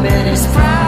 lying through her teeth. I bet he's proud.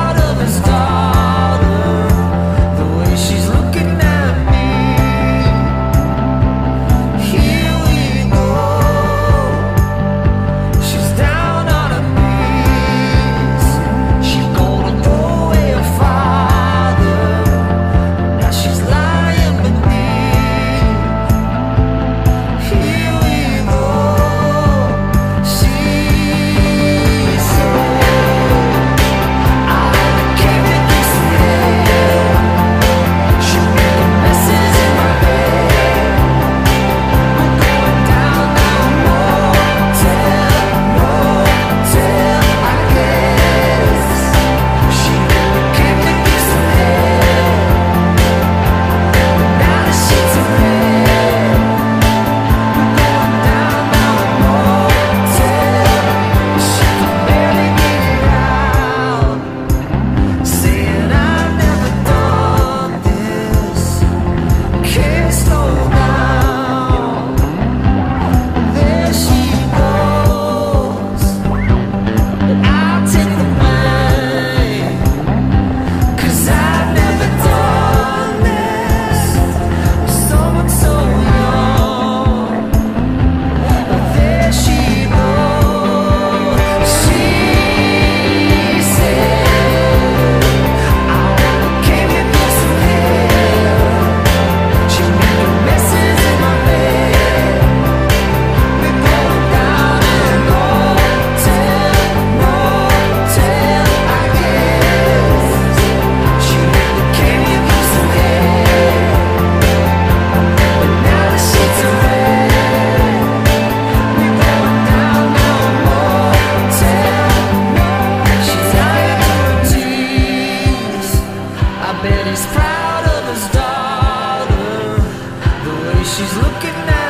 proud of his daughter, the way she's looking now.